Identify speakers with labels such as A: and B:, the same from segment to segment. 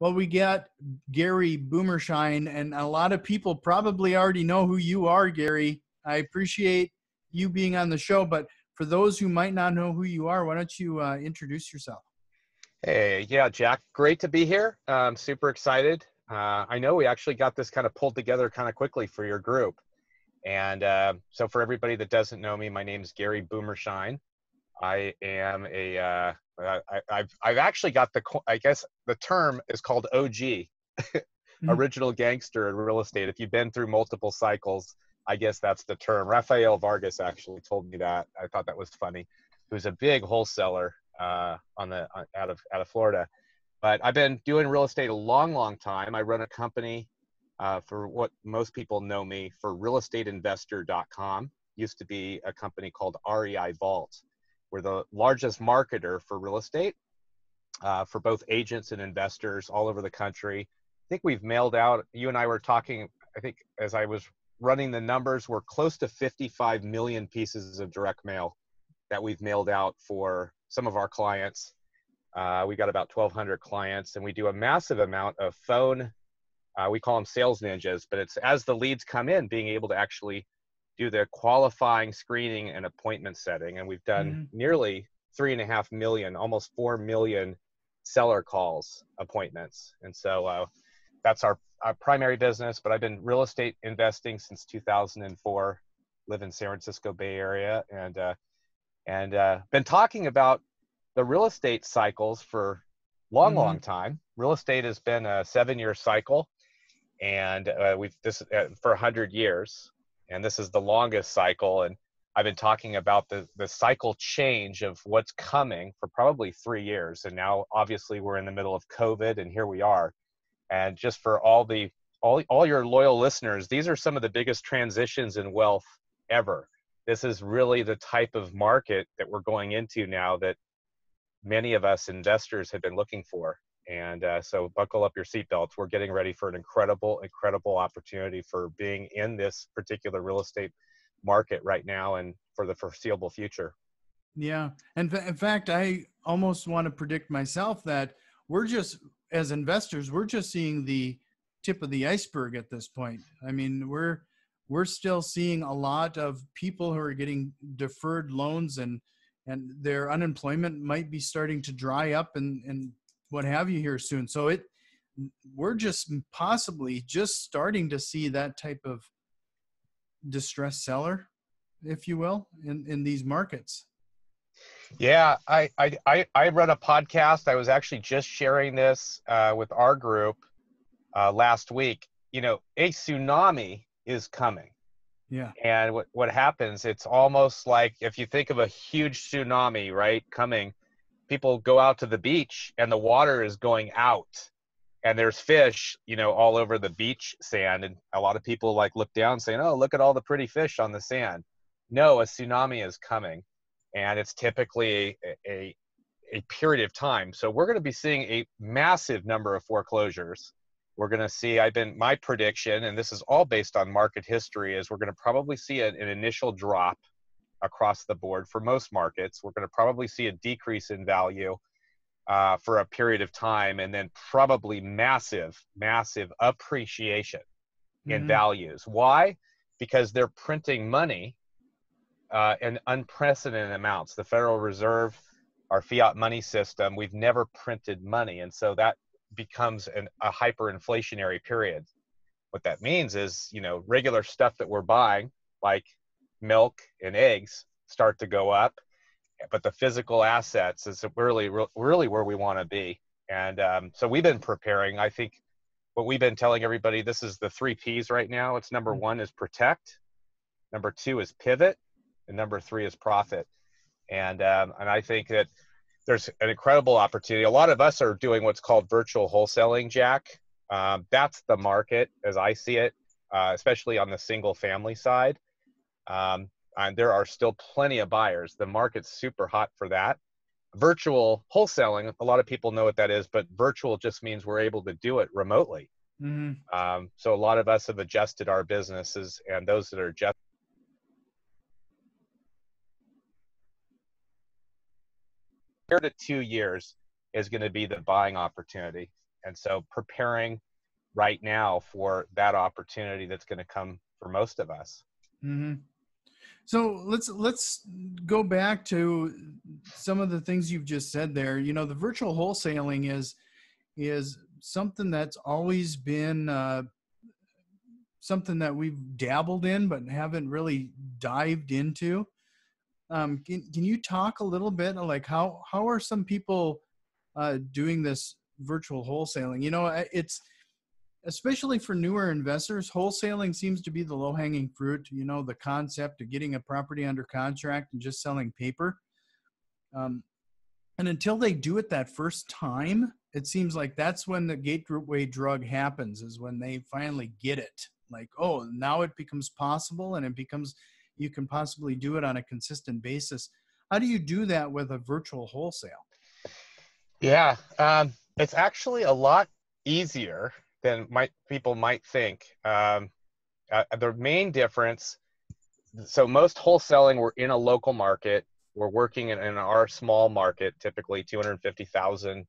A: Well, we got Gary Boomershine, and a lot of people probably already know who you are, Gary. I appreciate you being on the show, but for those who might not know who you are, why don't you uh, introduce yourself?
B: Hey, yeah, Jack, great to be here. I'm super excited. Uh, I know we actually got this kind of pulled together kind of quickly for your group. And uh, so, for everybody that doesn't know me, my name is Gary Boomershine. I am a uh, I, have I've actually got the I guess the term is called OG, mm-hmm. original gangster in real estate. If you've been through multiple cycles, I guess that's the term. Rafael Vargas actually told me that. I thought that was funny. Who's a big wholesaler uh, on the uh, out of out of Florida. But I've been doing real estate a long, long time. I run a company uh, for what most people know me for realestateinvestor.com. Used to be a company called REI Vault we're the largest marketer for real estate uh, for both agents and investors all over the country. I think we've mailed out, you and I were talking, I think as I was running the numbers, we're close to 55 million pieces of direct mail that we've mailed out for some of our clients. Uh, we got about 1,200 clients, and we do a massive amount of phone. Uh, we call them sales ninjas, but it's as the leads come in, being able to actually do the qualifying screening and appointment setting and we've done mm-hmm. nearly three and a half million almost four million seller calls appointments and so uh, that's our, our primary business but i've been real estate investing since 2004 live in san francisco bay area and uh, and uh, been talking about the real estate cycles for long mm-hmm. long time real estate has been a seven year cycle and uh, we've this uh, for 100 years and this is the longest cycle and i've been talking about the the cycle change of what's coming for probably three years and now obviously we're in the middle of covid and here we are. And just for all the all, all your loyal listeners these are some of the biggest transitions in wealth ever. This is really the type of market that we're going into now that many of us investors have been looking for and uh, so buckle up your seatbelts. We're getting ready for an incredible, incredible opportunity for being in this particular real estate market right now and for the foreseeable future.
A: Yeah. And in fact, I almost want to predict myself that we're just, as investors, we're just seeing the tip of the iceberg at this point. I mean, we're, we're still seeing a lot of people who are getting deferred loans and and their unemployment might be starting to dry up and and what have you here soon. So it we're just possibly just starting to see that type of distressed seller, if you will, in, in these markets.
B: Yeah, I, I, I run a podcast. I was actually just sharing this uh, with our group uh, last week. You know, a tsunami is coming.
A: Yeah.
B: And what, what happens, it's almost like if you think of a huge tsunami, right, coming, people go out to the beach and the water is going out and there's fish you know all over the beach sand. And a lot of people like look down saying oh look at all the pretty fish on the sand. No a tsunami is coming and it's typically a, a, a period of time. So we're going to be seeing a massive number of foreclosures. We're going to see i've been my prediction and this is all based on market history is we're going to probably see an, an initial drop across the board for most markets. We're going to probably see a decrease in value uh, for a period of time and then probably massive, massive appreciation in mm-hmm. values. Why? Because they're printing money uh, in unprecedented amounts. The Federal Reserve, our fiat money system, we've never printed money. And so that becomes an, a hyperinflationary period. What that means is, you know, regular stuff that we're buying, like milk and eggs start to go up but the physical assets is really really where we want to be. And um, so we've been preparing. I think what we've been telling everybody this is the three p's right now. It's number mm-hmm. one is protect number two is pivot and number three is profit. And um, and i think that there's an incredible opportunity. A lot of us are doing what's called virtual wholesaling jack. Um, that's the market as i see it uh, especially on the single family side um, and there are still plenty of buyers. The market's super hot for that. Virtual wholesaling, a lot of people know what that is, but virtual just means we're able to do it remotely. Mm-hmm. Um, so a lot of us have adjusted our businesses, and those that are just here to two years is going to be the buying opportunity. and so preparing right now for that opportunity that's going to come for most of us.
A: Mm-hmm. So let's let's go back to some of the things you've just said there. You know, the virtual wholesaling is is something that's always been uh, something that we've dabbled in but haven't really dived into. Um, can, can you talk a little bit like how how are some people uh, doing this virtual wholesaling? You know, it's especially for newer investors, wholesaling seems to be the low hanging fruit. You know, the concept of getting a property under contract and just selling paper. Um, and until they do it that first time, it seems like that's when the gateway drug happens, is when they finally get it. Like, oh, now it becomes possible and it becomes, you can possibly do it on a consistent basis. How do you do that with a virtual wholesale?
B: Yeah, um, it's actually a lot easier than might people might think. Um, uh, the main difference, so most wholesaling, we're in a local market. We're working in, in our small market, typically 250,000,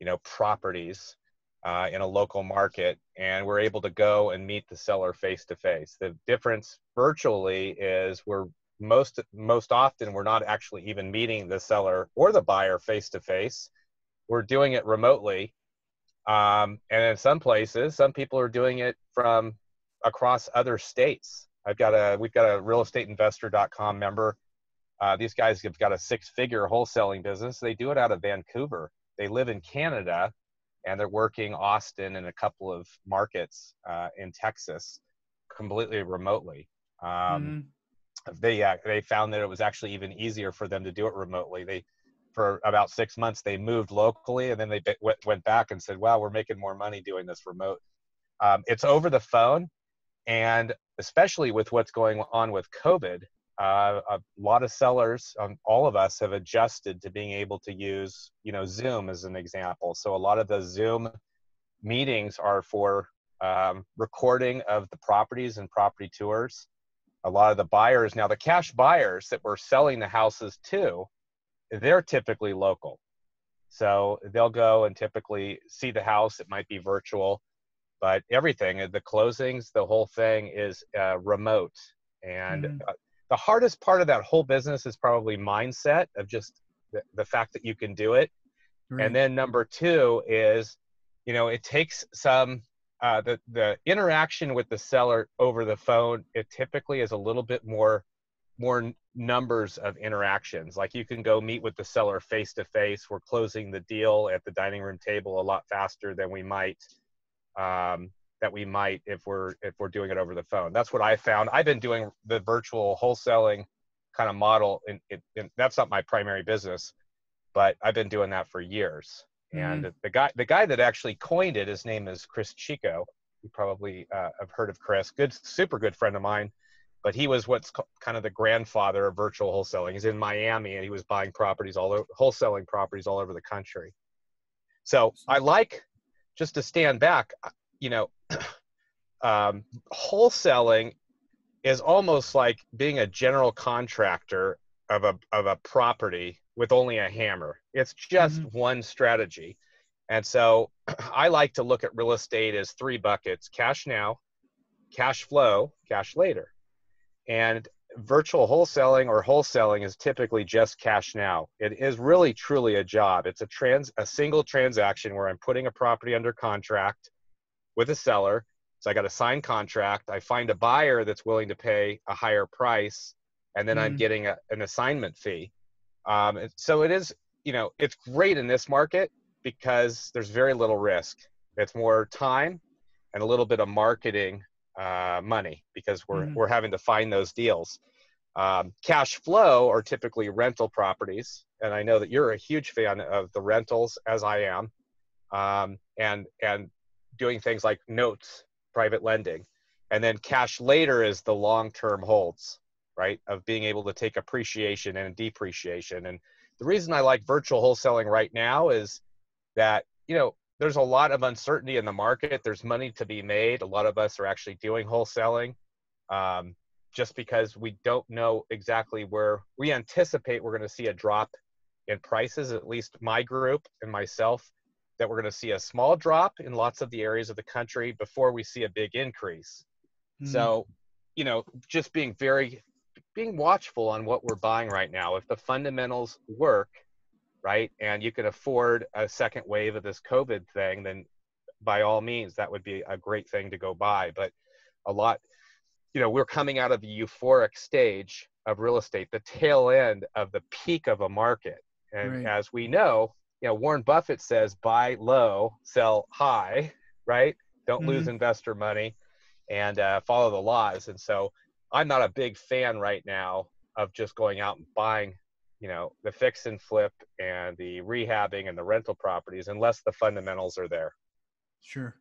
B: you know, properties uh, in a local market, and we're able to go and meet the seller face to face. The difference virtually is we're most most often we're not actually even meeting the seller or the buyer face to face. We're doing it remotely um, and in some places, some people are doing it from across other states. I've got a we've got a realestateinvestor.com member. Uh, these guys have got a six-figure wholesaling business. They do it out of Vancouver. They live in Canada, and they're working Austin and a couple of markets uh, in Texas, completely remotely. Um, mm-hmm. They uh, they found that it was actually even easier for them to do it remotely. They for about six months they moved locally and then they went back and said wow we're making more money doing this remote. Um, it's over the phone and especially with what's going on with covid uh, a lot of sellers um, all of us have adjusted to being able to use you know zoom as an example. So a lot of the zoom meetings are for um, recording of the properties and property tours. A lot of the buyers now the cash buyers that we're selling the houses to they're typically local. So they'll go and typically see the house. It might be virtual, but everything, the closings, the whole thing is uh, remote. And mm uh, the hardest part of that whole business is probably mindset of just the, the fact that you can do it. Right. And then number two is, you know, it takes some uh, the the interaction with the seller over the phone. It typically is a little bit more more numbers of interactions. Like you can go meet with the seller face to face. We're closing the deal at the dining room table a lot faster than we might um, that we might if we're if we're doing it over the phone. That's what I found. I've been doing the virtual wholesaling kind of model, and that's not my primary business, but I've been doing that for years. Mm-hmm. And the guy the guy that actually coined it, his name is Chris Chico. You probably uh, have heard of Chris. Good, super good friend of mine but he was what's kind of the grandfather of virtual wholesaling. He's in Miami and he was buying properties all over, wholesaling properties all over the country. So I like just to stand back, uh, you know, um, wholesaling is almost like being a general contractor of a of a property with only a hammer. It's just mm-hmm. one strategy. And so I like to look at real estate as three buckets: cash now, cash flow, cash later. And virtual wholesaling or wholesaling is typically just cash now. It is really truly a job. It's a trans a single transaction where I'm putting a property under contract with a seller. So I got a signed contract. I find a buyer that's willing to pay a higher price, and then mm. I'm mm-hmm. getting a, an assignment fee. Um, so it is, you know, it's great in this market because there's very little risk. It's more time and a little bit of marketing uh, money because we're mm-hmm. we're having to find those deals. Um, cash flow are typically rental properties, and I know that you're a huge fan of the rentals, as I am, um, and and doing things like notes, private lending, and then cash later is the long-term holds, right? Of being able to take appreciation and depreciation. And the reason I like virtual wholesaling right now is that you know there's a lot of uncertainty in the market. There's money to be made. A lot of us are actually doing wholesaling um, just because we don't know exactly where we anticipate we're going to see a drop in prices. At least my group and myself that we're going to see a small drop in lots of the areas of the country before we see a big increase. Mm-hmm. So, you know, just being very being watchful on what we're buying right now. If the fundamentals work, right, and you can afford a second wave of this COVID thing, then by all means, that would be a great thing to go buy. But a lot, you know, we're coming out of the euphoric stage of real estate, the tail end of the peak of a market. And right. as we know, you know, Warren Buffett says buy low, sell high, right? Don't mm-hmm. lose investor money and uh, follow the laws. And so I'm not a big fan right now of just going out and buying, you know, the fix and flip and the rehabbing and the rental properties unless the fundamentals are there.
A: Sure.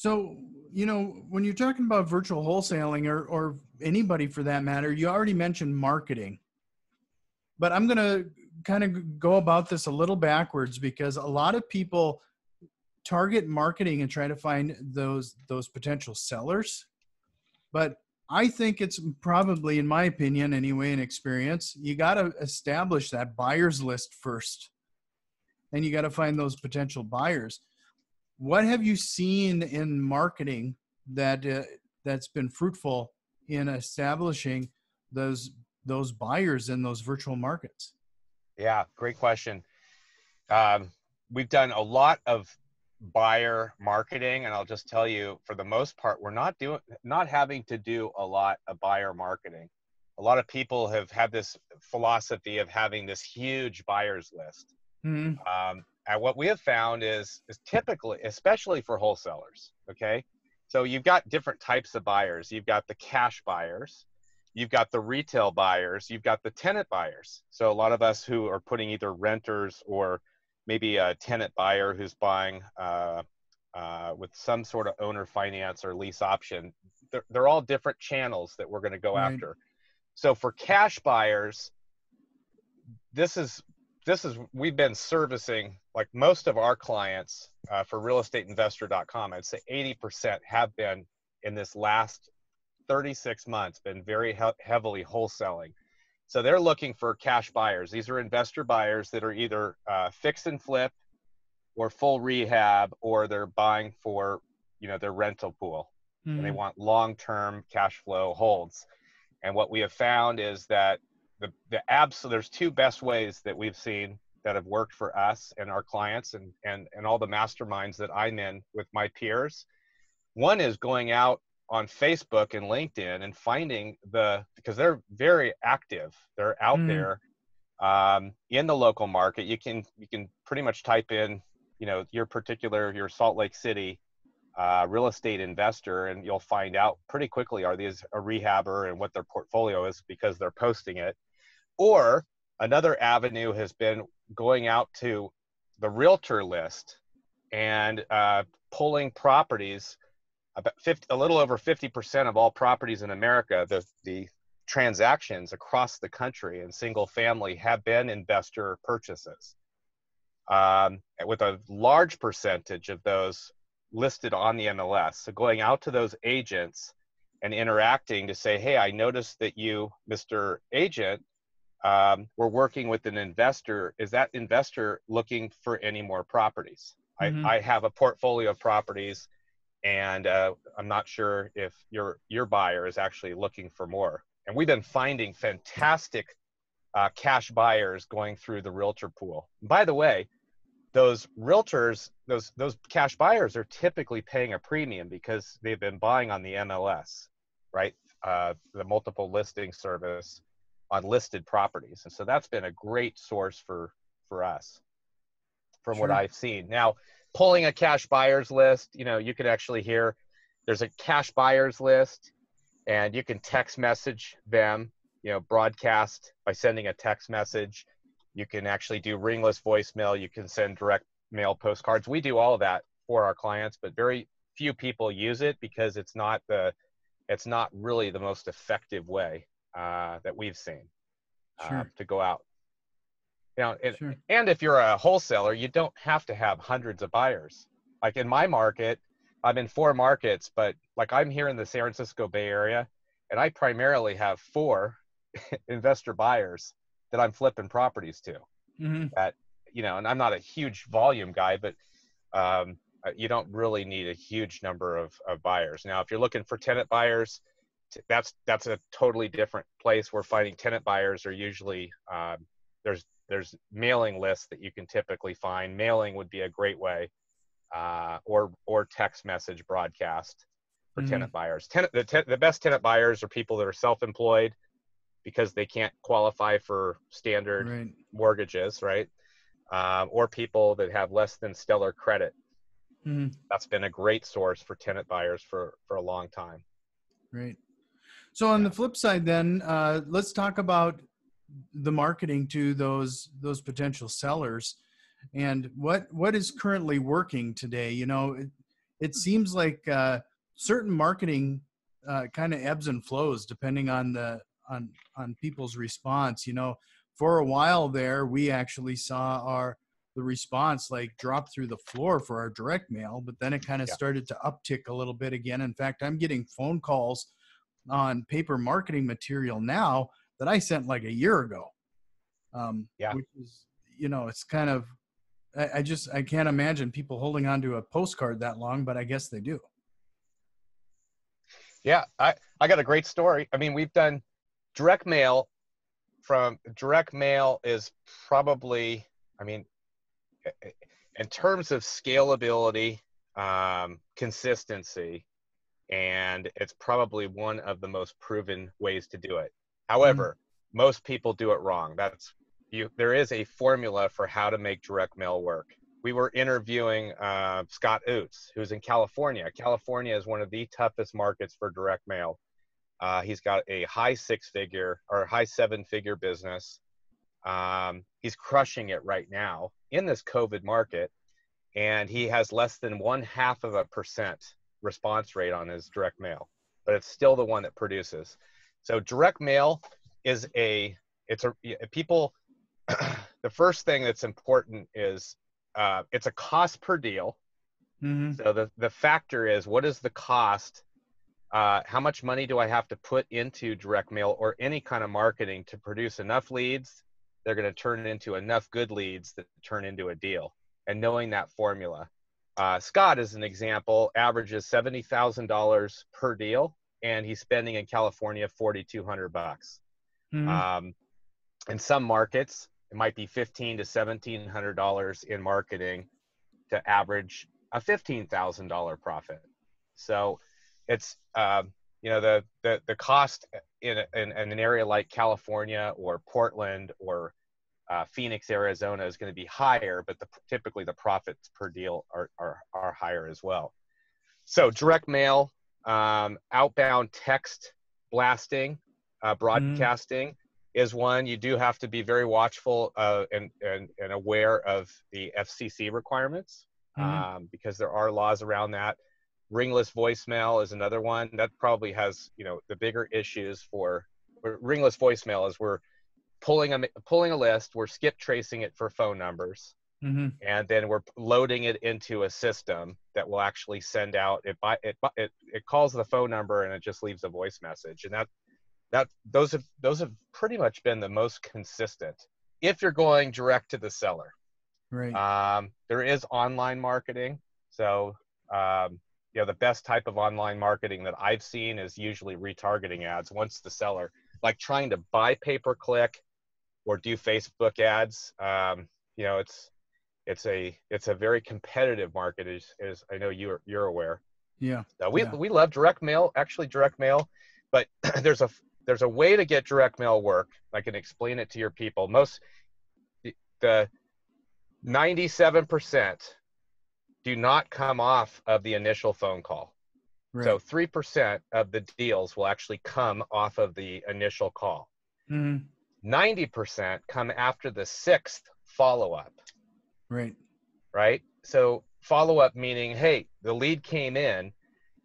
A: So, you know, when you're talking about virtual wholesaling or, or anybody for that matter, you already mentioned marketing. But I'm going to kind of go about this a little backwards because a lot of people target marketing and try to find those those potential sellers. But I think it's probably, in my opinion, anyway, an experience. You got to establish that buyers list first, and you got to find those potential buyers. What have you seen in marketing that uh, that's been fruitful in establishing those those buyers in those virtual markets?
B: Yeah, great question. Um, we've done a lot of buyer marketing and i'll just tell you for the most part we're not doing not having to do a lot of buyer marketing a lot of people have had this philosophy of having this huge buyers list mm-hmm. um, and what we have found is is typically especially for wholesalers okay so you've got different types of buyers you've got the cash buyers you've got the retail buyers you've got the tenant buyers so a lot of us who are putting either renters or maybe a tenant buyer who's buying uh, uh, with some sort of owner finance or lease option. They're, they're all different channels that we're going to go right. after. So for cash buyers, this is this is we've been servicing like most of our clients uh, for realestateinvestor.com. I'd say 80% have been in this last 36 months been very he- heavily wholesaling. So they're looking for cash buyers. These are investor buyers that are either uh, fix and flip or full rehab, or they're buying for, you know, their rental pool. Mm-hmm. And they hmm. want long-term cash flow holds. And what we have found is that the the abs there's two best ways that we've seen that have worked for us and our clients and and and all the masterminds that I'm in with my peers. One is going out on Facebook and LinkedIn and finding the because they're very active. They're out mm. there um, in the local market. You can you can pretty much type in you know your particular your Salt Lake City uh, real estate investor, and you'll find out pretty quickly are these a rehabber and what their portfolio is because they're posting it. Or another avenue has been going out to the realtor list and uh, pulling properties about 50, a little over 50% of all properties in America, the, the transactions across the country in single family have been investor purchases. Um, with a large percentage of those listed on the MLS. So going out to those agents and interacting to say, hey, I noticed that you, Mr. Agent, um, were working with an investor. Is that investor looking for any more properties? Mm-hmm. I, I have a portfolio of properties and uh, I'm not sure if your your buyer is actually looking for more. And we've been finding fantastic uh, cash buyers going through the realtor pool. By the way, those realtors, those those cash buyers are typically paying a premium because they've been buying on the MLS, right? Uh, the multiple listing service on listed properties, and so that's been a great source for for us, from sure. what I've seen. Now pulling a cash buyers list, you know, you can actually hear there's a cash buyers list and you can text message them, you know, broadcast by sending a text message. You can actually do ringless voicemail. You can send direct mail postcards. We do all of that for our clients, but very few people use it because it's not the it's not really the most effective way uh, that we've seen uh, sure. to go out you know, and, sure. and if you're a wholesaler, you don't have to have hundreds of buyers. Like in my market, I'm in four markets, but like I'm here in the San Francisco Bay Area, and I primarily have four investor buyers that I'm flipping properties to. Mm-hmm. That you know, and I'm not a huge volume guy, but um, uh, you don't really need a huge number of, of buyers. Now, if you're looking for tenant buyers, that's that's a totally different place. We're finding tenant buyers are usually um, there's there's mailing lists that you can typically find. Mailing would be a great way, uh, or or text message broadcast for mm-hmm. tenant buyers. Tenant the, te- the best tenant buyers are people that are self-employed because they can't qualify for standard right. mortgages, right? Um, or people that have less than stellar credit. Mm-hmm. That's been a great source for tenant buyers for for a long time.
A: Right. So on the flip side, then uh, let's talk about the marketing to those those potential sellers, and what what is currently working today. You know, it, it seems like uh, certain marketing uh, kind of ebbs and flows depending on the on on people's response. You know, for a while there, we actually saw our the response like drop through the floor for our direct mail, but then it kind of yeah. started to uptick a little bit again. In fact, I'm getting phone calls on paper marketing material now that I sent like a year ago. Um, yeah. Which is, you know, it's kind of, I, I just, I can't imagine people holding on to a postcard that long, but I guess they do.
B: Yeah. I, I got a great story. I mean, we've done direct mail from direct mail is probably, I mean, in terms of scalability, um, consistency, and it's probably one of the most proven ways to do it. However, mm-hmm. most people do it wrong. That's you. There is a formula for how to make direct mail work. We were interviewing uh, Scott Oots, who's in California. California is one of the toughest markets for direct mail. Uh, he's got a high six-figure or high seven-figure business. Um, he's crushing it right now in this COVID market, and he has less than one half of a percent response rate on his direct mail, but it's still the one that produces. So direct mail is a it's a people. the first thing that's important is uh, it's a cost per deal. Mm-hmm. So the the factor is what is the cost? Uh, how much money do I have to put into direct mail or any kind of marketing to produce enough leads? They're going to turn into enough good leads that turn into a deal. And knowing that formula, uh, Scott, as an example, averages seventy thousand dollars per deal, and he's spending in California forty two hundred bucks. Mm-hmm. Um, in some markets, it might be fifteen to seventeen hundred dollars in marketing to average a fifteen thousand dollar profit. So, it's um, you know the the the cost in, in, in an area like California or Portland or uh, Phoenix, Arizona is going to be higher, but the, typically the profits per deal are, are, are higher as well. So direct mail, um, outbound text blasting, uh, mm-hmm. broadcasting mm. is one. You do have to be very watchful uh, and, and, and aware of the FCC requirements mm. um, because there are laws around that. Ringless voicemail is another one that probably has, you know, the bigger issues for ringless voicemail is where pulling a pulling a list we're skip tracing it for phone numbers. Mm-hmm. and then we're loading it into a system that will actually send out it by it, it it calls the phone number and it just leaves a voice message. And that that those have those have pretty much been the most consistent if you're going direct to the seller.
A: Right.
B: Um, there is online marketing. So um, you know the best type of online marketing that i've seen is usually retargeting ads once the seller like trying to buy pay per click or do Facebook ads. Um, you know, it's it's a it's a very competitive market, as, as I know you're you're aware.
A: Yeah.
B: Uh, we
A: yeah.
B: we love direct mail, actually direct mail, but there's a there's a way to get direct mail work. I can explain it to your people. Most the 97% do not come off of the initial phone call. Right. So 3% of the deals will actually come off of the initial call. Mm-hmm. 90% come after the sixth follow up.
A: Right.
B: Right. So follow up meaning, hey, the lead came in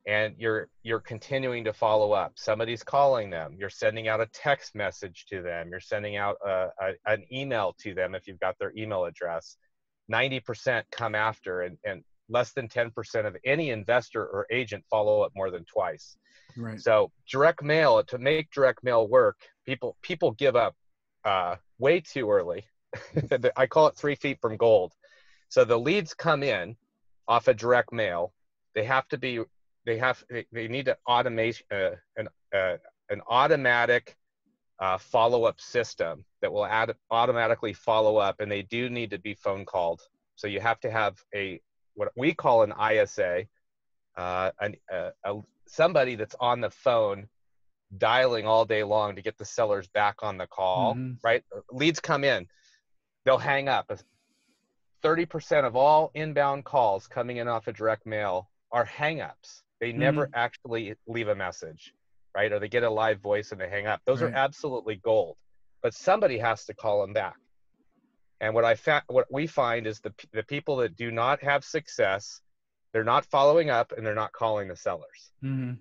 B: and you're you're continuing to follow up. Somebody's calling them. You're sending out a text message to them. You're sending out a, a, an email to them if you've got their email address. 90% come after and, and less than 10% of any investor or agent follow up more than twice.
A: Right.
B: So direct mail to make direct mail work, people people give up uh, way too early. I call it three feet from gold. So the leads come in off a of direct mail, they have to be they have they, need to automate uh, an uh, an automatic uh, follow-up system that will add, automatically follow up, and they do need to be phone called. So you have to have a what we call an ISA, uh, an, uh, somebody that's on the phone dialing all day long to get the sellers back on the call. Mm-hmm. Right? Leads come in, they'll hang up. 30% of all inbound calls coming in off of direct mail are hangups. They never mm-hmm. actually leave a message, right? Or they get a live voice and they hang up. Those right. are absolutely gold. But somebody has to call them back. And what I fa- what we find is the the people that do not have success, they're not following up and they're not calling the sellers.
A: Mm-hmm.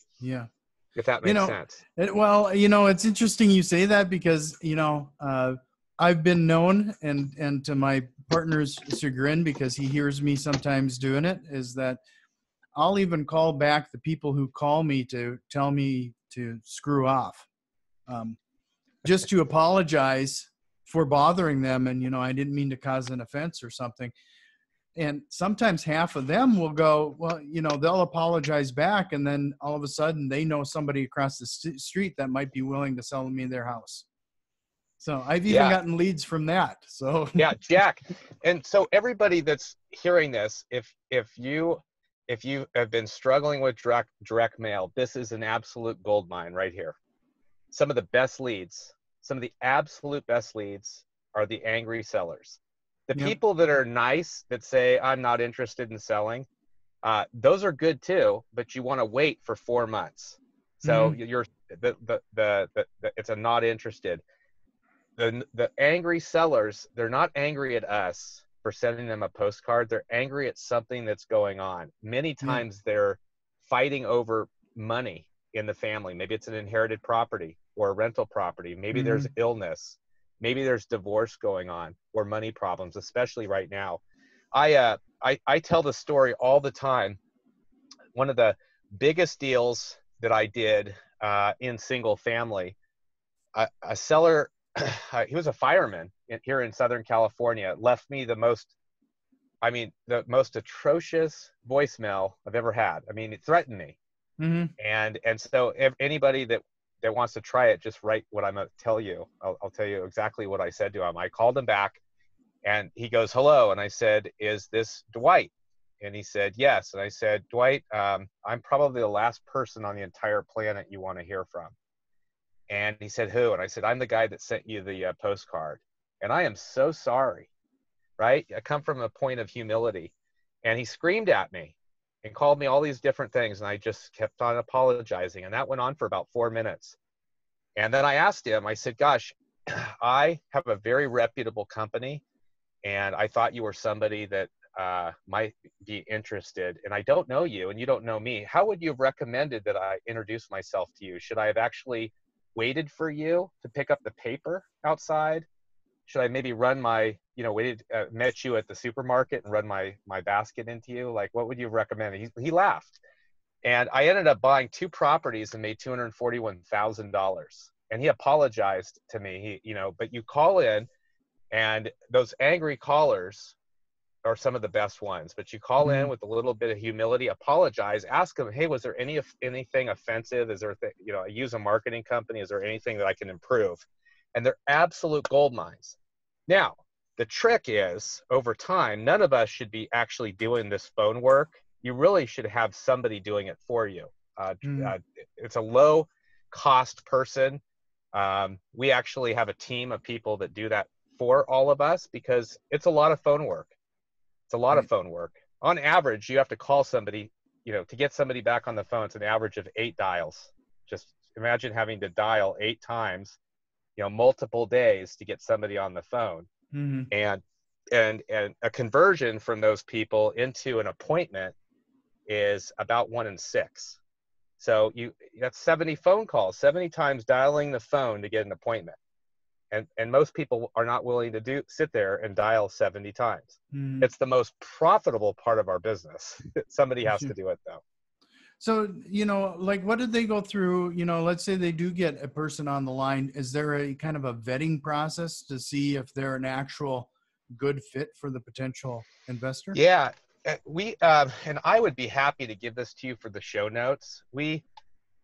A: yeah.
B: If that makes
A: you know,
B: sense.
A: It, well, you know, it's interesting you say that because you know uh, I've been known, and and to my partner's chagrin, because he hears me sometimes doing it, is that I'll even call back the people who call me to tell me to screw off, um, just to apologize for bothering them, and you know I didn't mean to cause an offense or something. And sometimes half of them will go, well, you know, they'll apologize back, and then all of a sudden they know somebody across the st- street that might be willing to sell me their house. So I've even yeah. gotten leads from that. So
B: yeah, Jack. And so everybody that's hearing this, if if you if you have been struggling with direct direct mail, this is an absolute gold mine right here. Some of the best leads, some of the absolute best leads are the angry sellers. The yep. people that are nice that say I'm not interested in selling, uh, those are good too, but you want to wait for four months. So mm-hmm. you're the, the, the the the it's a not interested the the angry sellers they're not angry at us for sending them a postcard they're angry at something that's going on many times mm. they're fighting over money in the family maybe it's an inherited property or a rental property maybe mm. there's illness maybe there's divorce going on or money problems especially right now i uh i, I tell the story all the time one of the biggest deals that i did uh, in single family a, a seller he was a fireman in, here in Southern California. Left me the most, I mean, the most atrocious voicemail I've ever had. I mean, it threatened me. Mm-hmm. And and so if anybody that that wants to try it, just write what I'm gonna tell you. I'll, I'll tell you exactly what I said to him. I called him back, and he goes, "Hello," and I said, "Is this Dwight?" And he said, "Yes." And I said, "Dwight, um, I'm probably the last person on the entire planet you want to hear from." And he said, Who? And I said, I'm the guy that sent you the uh, postcard. And I am so sorry, right? I come from a point of humility. And he screamed at me and called me all these different things. And I just kept on apologizing. And that went on for about four minutes. And then I asked him, I said, Gosh, I have a very reputable company. And I thought you were somebody that uh, might be interested. And I don't know you and you don't know me. How would you have recommended that I introduce myself to you? Should I have actually waited for you to pick up the paper outside? Should I maybe run my, you know, waited, uh, met you at the supermarket and run my my basket into you? Like, what would you recommend? He he laughed, and I ended up buying two properties and made two hundred forty-one thousand dollars. And he apologized to me. He, you know, but you call in, and those angry callers are some of the best ones. But you call mm-hmm. in with a little bit of humility, apologize, ask them, hey, was there any anything offensive? Is there, th- you know, I use a marketing company. Is there anything that I can improve? And they're absolute gold mines. Now, the trick is over time, none of us should be actually doing this phone work. You really should have somebody doing it for you. Uh, mm. uh, it's a low cost person. Um, we actually have a team of people that do that for all of us because it's a lot of phone work it's a lot right. of phone work. On average, you have to call somebody, you know, to get somebody back on the phone. It's an average of eight dials. Just imagine having to dial eight times, you know, multiple days to get somebody on the phone. Mm-hmm. And and and a conversion from those people into an appointment is about one in six. So you that's 70 phone calls, 70 times dialing the phone to get an appointment and and most people are not willing to do sit there and dial 70 times mm. it's the most profitable part of our business somebody has to do it though
A: so you know like what did they go through you know let's say they do get a person on the line is there a kind of a vetting process to see if they're an actual good fit for the potential investor
B: yeah uh, we um, and I would be happy to give this to you for the show notes. We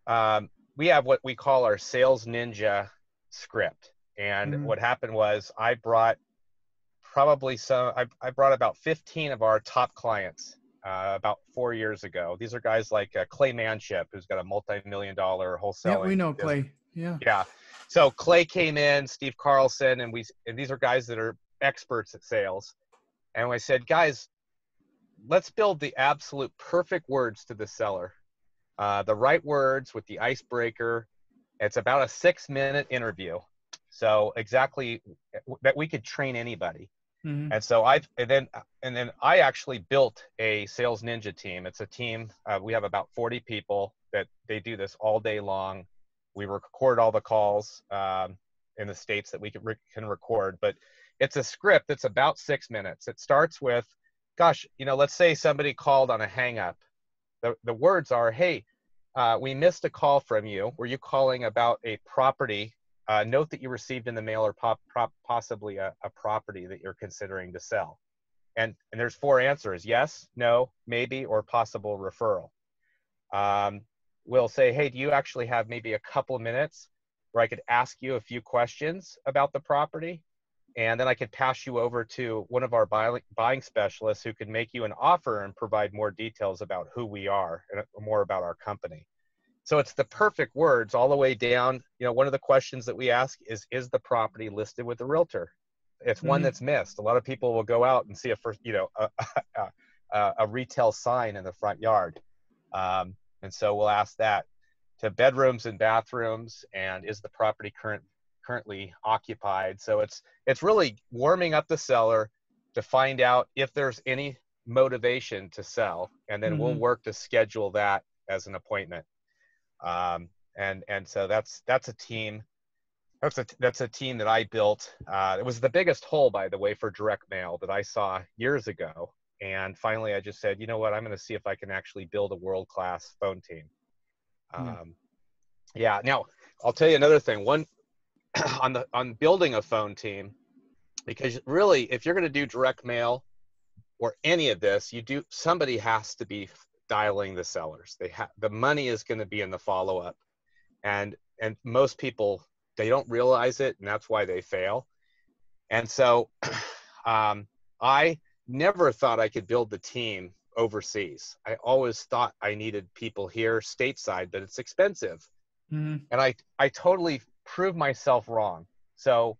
B: um, we have what we call our sales ninja script, and
A: Mhm.
B: what happened was I brought probably some. I, I brought about 15 of our top clients uh, about four years ago. These are guys like uh, Clay Manship, who's got a multi-million dollar wholesale.
A: Yeah, we know Clay. Yeah.
B: Yeah. So Clay came in, Steve Carlson, and we and these are guys that are experts at sales. And I said, guys, let's build the absolute perfect words to the seller. Uh, the right words with the icebreaker. It's about a six minute interview. So exactly that we could train anybody.
A: Mhm.
B: And so I and then and then I actually built a sales ninja team. It's a team. Uh, we have about 40 people that they do this all day long. We record all the calls um, in the states that we can, re- can record, but it's a script that's about six minutes. It starts with, gosh, you know, let's say somebody called on a hang up. The, the words are, hey, uh, we missed a call from you. Were you calling about a property uh, note that you received in the mail or pop, prop, possibly a, a property that you're considering to sell. And, and there's four answers yes, no, maybe, or possible referral. Um, we'll say, hey, do you actually have maybe a couple minutes where I could ask you a few questions about the property? And then I could pass you over to one of our buy, buying specialists who can make you an offer and provide more details about who we are and more about our company. So it's the perfect words all the way down. You know, one of the questions that we ask is, is the property listed with the realtor? It's one
A: Mhm.
B: that's missed. A lot of people will go out and see a first, you know, a, a, a, a retail sign in the front yard. Um, and so we'll ask that to bedrooms and bathrooms and is the property current currently occupied? So it's, it's really warming up the seller to find out if there's any motivation to sell. And then we'll
A: Mhm.
B: work to schedule that as an appointment um, and and so that's that's a team that's a that's a team that I built. Uh, it was the biggest hole, by the way, for direct mail that I saw years ago. And finally, I just said, you know what? I'm going to see if I can actually build a world class phone team.
A: Hmm.
B: Um, yeah. Now, I'll tell you another thing. One on the on building a phone team, because really, if you're going to do direct mail or any of this, you do somebody has to be dialing the sellers. They have the money is going to be in the follow up, and and most people they don't realize it, and that's why they fail. And so, um, I never thought I could build the team overseas. I always thought I needed people here stateside, but it's expensive,
A: Mhm.
B: and I I totally proved myself wrong. So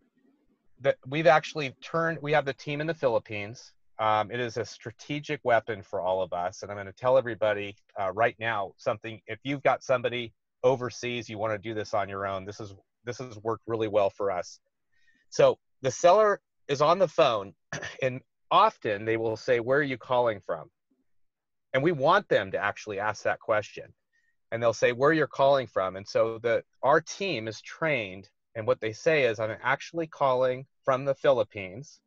B: that we've actually turned we have the team in the philippines um, it is a strategic weapon for all of us and i'm going to tell everybody uh, right now something if you've got somebody overseas you want to do this on your own this is this has worked really well for us. So the seller is on the phone and often they will say where are you calling from? And we want them to actually ask that question and they'll say where you're calling from and so the our team is trained and what they say is i'm actually calling from the philippines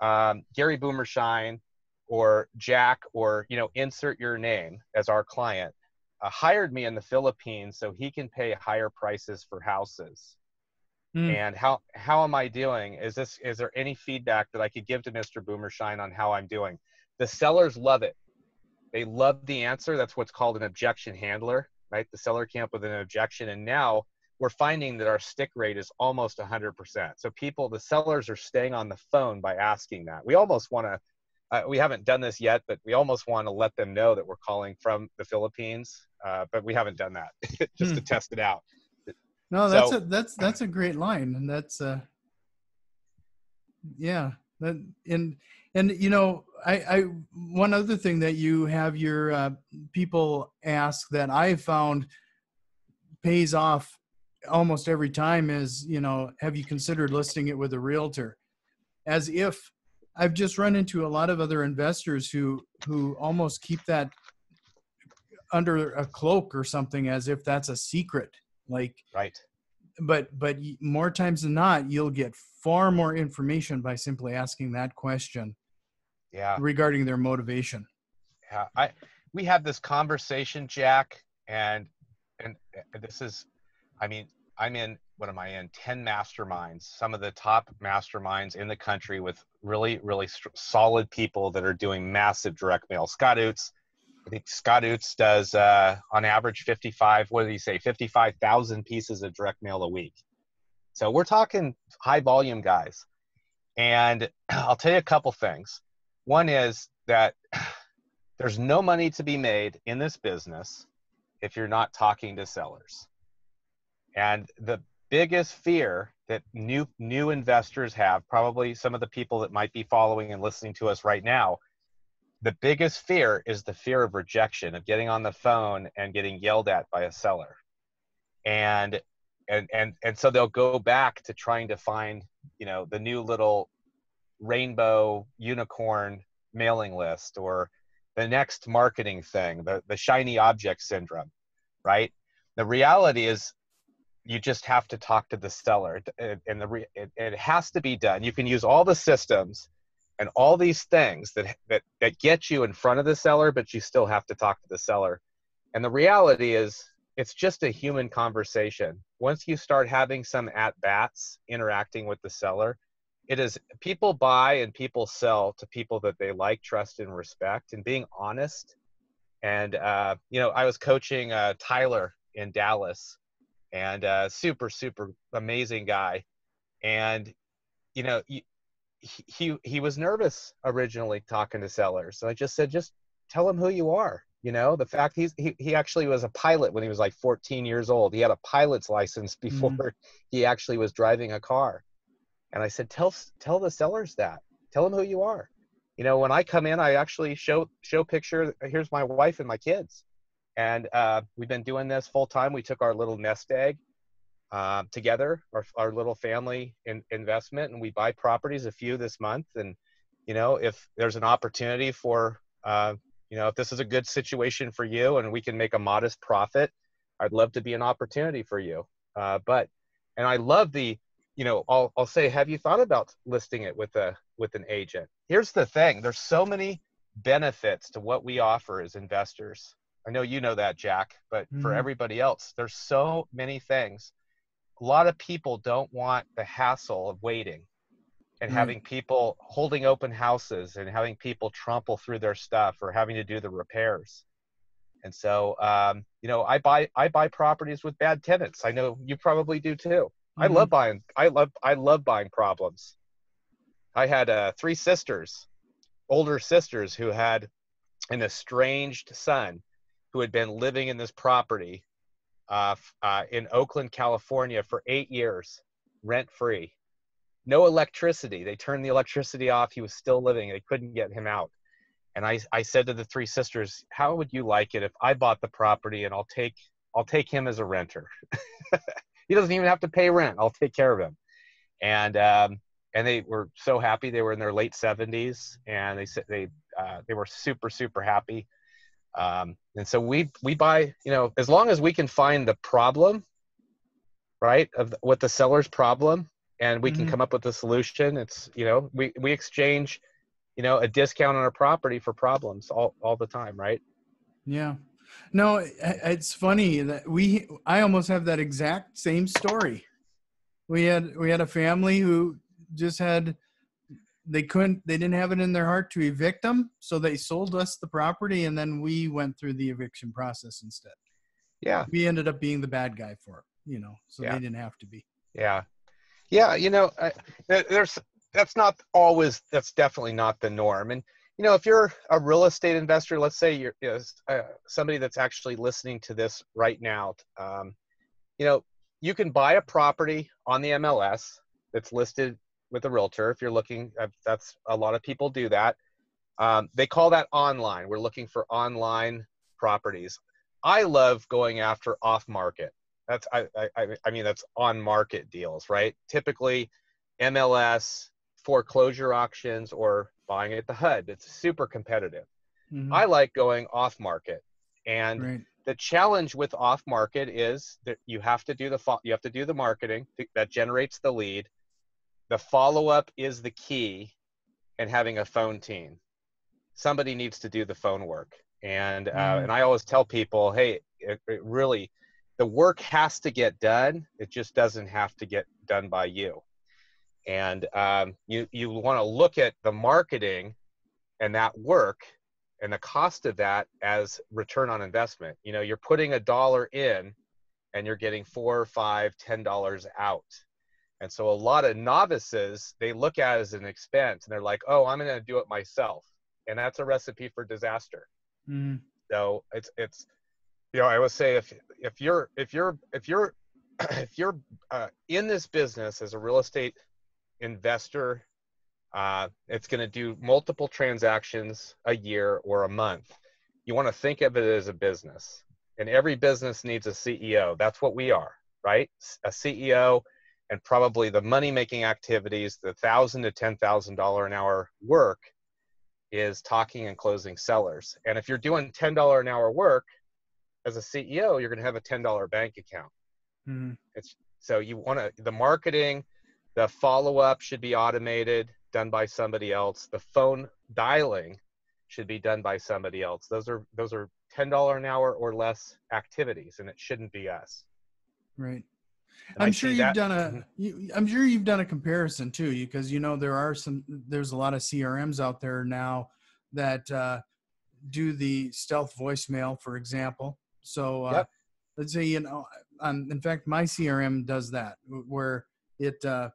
B: um, gary boomershine or jack or you know insert your name as our client uh, hired me in the philippines so he can pay higher prices for houses.
A: Mm.
B: and how how am i doing? Is this is there any feedback that i could give to mr boomershine on how i'm doing? The sellers love it. They love the answer. That's what's called an objection handler right? The seller came up with an objection and now we're finding that our stick rate is almost 100% so people the sellers are staying on the phone by asking that we almost want to uh, we haven't done this yet but we almost want to let them know that we're calling from the philippines uh, but we haven't done that just
A: Hmm.
B: to test it out
A: No, that's
B: So-
A: a that's that's a great line, and that's uh, yeah. That and and you know, I I one other thing that you have your uh, people ask that I found pays off almost every time is you know, have you considered listing it with a realtor? As if I've just run into a lot of other investors who who almost keep that under a cloak or something as if that's a secret like
B: right.
A: But but more times than not you'll get far more information by simply asking that question
B: yeah.
A: regarding their motivation.
B: Yeah i we had this conversation jack and and this is i mean I'm in what am I in? Ten masterminds, some of the top masterminds in the country with really, really st- solid people that are doing massive direct mail. Scott Utz, I think Scott Utz does uh, on average 55. What did he say? 55,000 pieces of direct mail a week. So we're talking high volume guys. And I'll tell you a couple things. One is that there's no money to be made in this business if you're not talking to sellers. And the biggest fear that new new investors have, probably some of the people that might be following and listening to us right now, the biggest fear is the fear of rejection, of getting on the phone and getting yelled at by a seller. And and and and so they'll go back to trying to find, you know, the new little rainbow unicorn mailing list or the next marketing thing, the, the shiny object syndrome, right? The reality is you just have to talk to the seller and the re, it, it has to be done. You can use all the systems and all these things that, that, that get you in front of the seller, but you still have to talk to the seller. And the reality is it's just a human conversation. Once you start having some at bats interacting with the seller, it is people buy and people sell to people that they like, trust, and respect, and being honest. And uh, you know, I was coaching uh, Tyler in Dallas, and uh, super, super amazing guy. And you know, he, he he was nervous originally talking to sellers. So I just said, just tell him who you are. You know, the fact he's he, he actually was a pilot when he was like 14 years old. He had a pilot's license before mm-hmm. he actually was driving a car and I said, tell tell the sellers that. Tell them who you are. You know, when I come in, I actually show show picture. Here's my wife and my kids, and uh, we've been doing this full time. We took our little nest egg uh, together, our our little family in, investment, and we buy properties, a few this month. And you know, if there's an opportunity for, uh, you know, if this is a good situation for you, and we can make a modest profit, I'd love to be an opportunity for you. Uh, but, and I love the you know I'll, I'll say have you thought about listing it with a with an agent here's the thing there's so many benefits to what we offer as investors i know you know that jack but mm-hmm. for everybody else there's so many things a lot of people don't want the hassle of waiting and mm-hmm. having people holding open houses and having people trample through their stuff or having to do the repairs and so um, you know i buy i buy properties with bad tenants i know you probably do too I love mm-hmm. buying. I love. I love buying problems. I had uh, three sisters, older sisters, who had an estranged son, who had been living in this property uh, uh, in Oakland, California, for eight years, rent free, no electricity. They turned the electricity off. He was still living. They couldn't get him out. And I, I said to the three sisters, "How would you like it if I bought the property and I'll take I'll take him as a renter?" he doesn't even have to pay rent. I'll take care of him. And um, and they were so happy. They were in their late 70s, and they said they uh, they were super super happy. Um, and so we we buy you know as long as we can find the problem, right, of what the seller's problem, and we mm-hmm. can come up with a solution. It's you know we we exchange you know a discount on our property for problems all all the time, right?
A: Yeah. No, it's funny that we I almost have that exact same story. We had we had a family who just had they couldn't they didn't have it in their heart to evict them, so they sold us the property and then we went through the eviction process instead.
B: Yeah.
A: We ended up being the bad guy for it, you know, so yeah. they didn't have to be.
B: Yeah. Yeah, you know, I, there's that's not always that's definitely not the norm and you know if you're a real estate investor let's say you're you know, uh, somebody that's actually listening to this right now um, you know you can buy a property on the mls that's listed with a realtor if you're looking that's a lot of people do that um, they call that online we're looking for online properties i love going after off market that's I, I i mean that's on market deals right typically mls foreclosure auctions or buying at the HUD. It's super competitive. Mm-hmm. I like going off market. And right. the challenge with off market is that you have to do the you have to do the marketing that generates the lead. The follow up is the key and having a phone team. Somebody needs to do the phone work. And uh, mm-hmm. and I always tell people, hey, it, it really the work has to get done. It just doesn't have to get done by you. And um, you you want to look at the marketing and that work and the cost of that as return on investment. You know, you're putting a dollar in and you're getting four, five, ten dollars out. And so a lot of novices, they look at it as an expense and they're like, oh, I'm gonna do it myself. And that's a recipe for disaster. Mm. So it's it's you know, I would say if if you're if you're if you're if you're uh, in this business as a real estate investor, uh, it's going to do multiple transactions a year or a month. You want to think of it as a business, and every business needs a CEO. That's what we are, right? A CEO, and probably the money making activities, the thousand to ten thousand dollar an hour work, is talking and closing sellers. And if you're doing ten dollar an hour work as a CEO, you're going to have a ten dollar bank account. Mm-hmm. It's so you want to the marketing the follow up should be automated, done by somebody else. The phone dialing should be done by somebody else. Those are those are ten dollar an hour or less activities, and it shouldn't be us.
A: Right. And I'm I sure you've that. done a. Mm-hmm. You, I'm sure you've done a comparison too, because you know there are some. There's a lot of CRMs out there now that uh, do the stealth voicemail, for example. So uh, yep. let's say you know, um, in fact, my CRM does that, where it uh,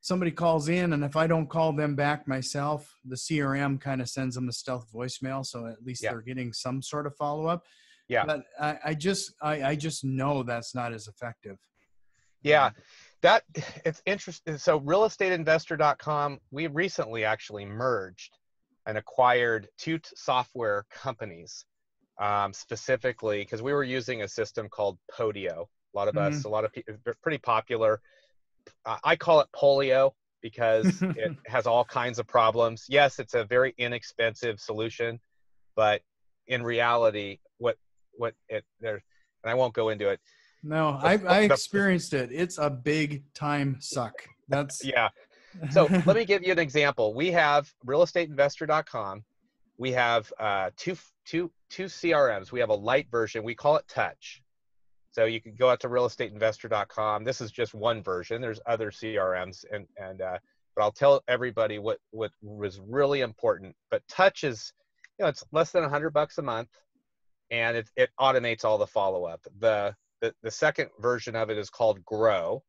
A: somebody calls in and if i don't call them back myself the crm kind of sends them a stealth voicemail so at least yeah. they're getting some sort of follow-up
B: yeah
A: but i, I just I, I just know that's not as effective
B: yeah that it's interesting so realestateinvestor.com we recently actually merged and acquired two t- software companies um, specifically because we were using a system called podio a lot of mm-hmm. us a lot of people pretty popular I call it polio because it has all kinds of problems. Yes, it's a very inexpensive solution, but in reality, what what it there, and I won't go into it.
A: No, I, I experienced it. It's a big time suck. That's
B: yeah. So let me give you an example. We have realestateinvestor.com. We have uh, two two two CRMs. We have a light version. We call it Touch. So you can go out to realestateinvestor.com. This is just one version. There's other CRMs, and and uh, but I'll tell everybody what what was really important. But Touch is, you know, it's less than 100 bucks a month, and it it automates all the follow up. The the the second version of it is called Grow,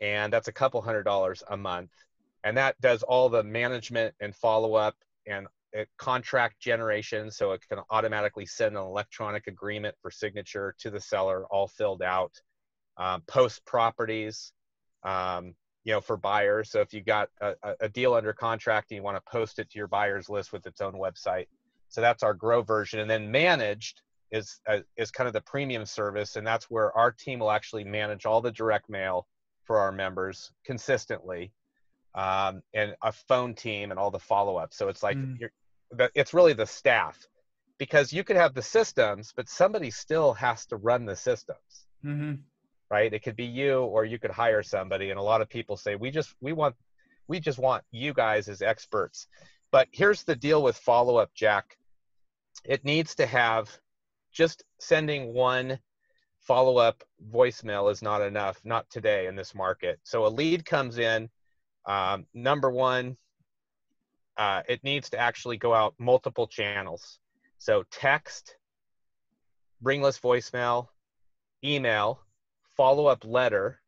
B: and that's a couple hundred dollars a month, and that does all the management and follow up and contract generation, so it can automatically send an electronic agreement for signature to the seller, all filled out. Um, post properties, um, you know, for buyers. So if you got a, a deal under contract and you want to post it to your buyers list with its own website, so that's our grow version. And then managed is uh, is kind of the premium service, and that's where our team will actually manage all the direct mail for our members consistently um, and a phone team and all the follow up. So it's like mm. it's really the staff because you could have the systems, but somebody still has to run the systems. Mm-hmm. Right? It could be you, or you could hire somebody. And a lot of people say, we just we want we just want you guys as experts. But here's the deal with follow up, Jack. It needs to have just sending one follow up voicemail is not enough, not today in this market. So a lead comes in. Um, number one, uh, it needs to actually go out multiple channels. So text, ringless voicemail, email, follow up letter,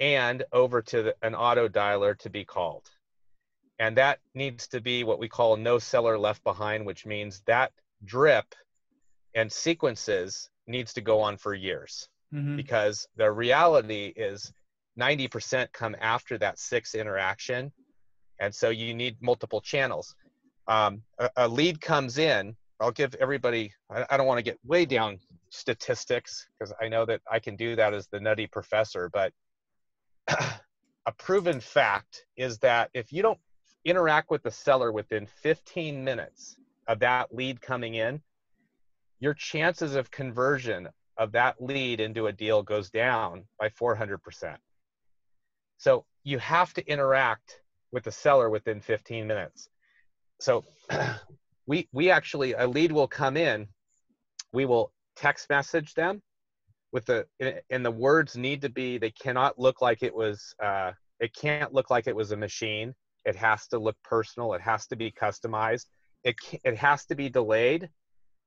B: and over to the, an auto dialer to be called. And that needs to be what we call no seller left behind, which means that drip and sequences needs to go on for years mm-hmm. because the reality is 90% come after that six interaction and so you need multiple channels. Um, a, a, lead comes in. I'll give everybody. I, I don't want to get way down statistics because I know that I can do that as the nutty professor. But a proven fact is that if you don't interact with the seller within 15 minutes of that lead coming in, your chances of conversion of that lead into a deal goes down by 400%. So you have to interact with the seller within 15 minutes. So we we actually a lead will come in, we will text message them, with the and the words need to be they cannot look like it was uh, it can't look like it was a machine it has to look personal it has to be customized it it has to be delayed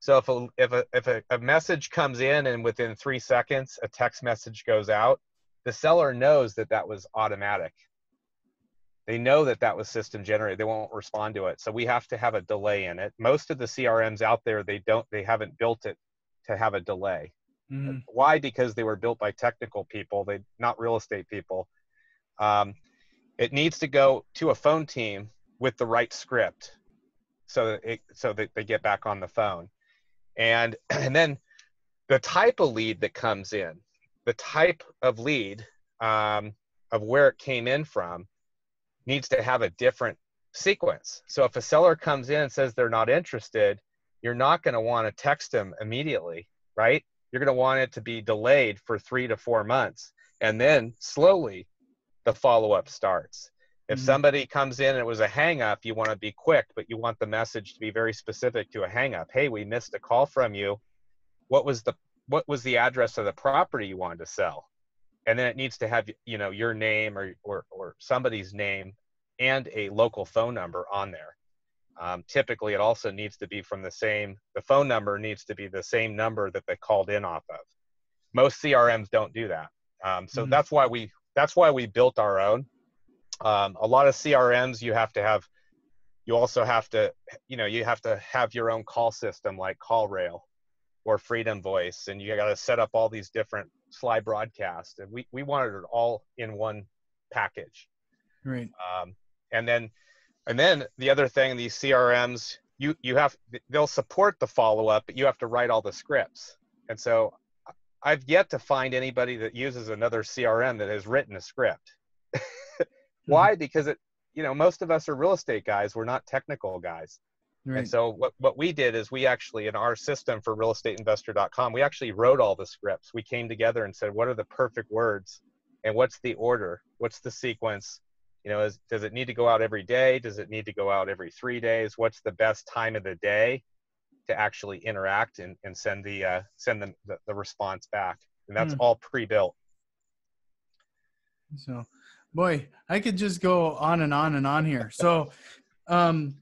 B: so if a if a if a, a message comes in and within three seconds a text message goes out the seller knows that that was automatic. They know that that was system generated. They won't respond to it. So we have to have a delay in it. Most of the crms out there they don't they haven't built it to have a delay. Mm-hmm. why? Because they were built by technical people they not real estate people. Um, it needs to go to a phone team with the right script so that it, so that they get back on the phone and and then the type of lead that comes in the type of lead um, of where it came in from needs to have a different sequence. So if a seller comes in and says they're not interested, you're not going to want to text them immediately, right? You're going to want it to be delayed for three to four months. And then slowly the follow up starts. If mm-hmm. somebody comes in and it was a hang up, you want to be quick, but you want the message to be very specific to a hang up. Hey, we missed a call from you. What was the what was the address of the property you wanted to sell? and then it needs to have you know your name or or, or somebody's name and a local phone number on there um, typically it also needs to be from the same the phone number needs to be the same number that they called in off of most crms don't do that um, so mm-hmm. that's why we that's why we built our own um, a lot of crms you have to have you also have to you know you have to have your own call system like CallRail or freedom voice and you got to set up all these different Slybroadcast, and we we wanted it all in one package.
A: Right.
B: Um, and then and then the other thing, these CRMs, you you have they'll support the follow up, but you have to write all the scripts. And so I've yet to find anybody that uses another CRM that has written a script. Why? Mm-hmm. Because it, you know, most of us are real estate guys. We're not technical guys. Right. And so what, what we did is we actually, in our system for realestateinvestor.com, we actually wrote all the scripts. We came together and said, what are the perfect words and what's the order? What's the sequence? You know, is, does it need to go out every day? Does it need to go out every three days? What's the best time of the day to actually interact and, and send the uh, send the, the, the response back? And that's mm. all pre-built.
A: So, boy, I could just go on and on and on here. So, um,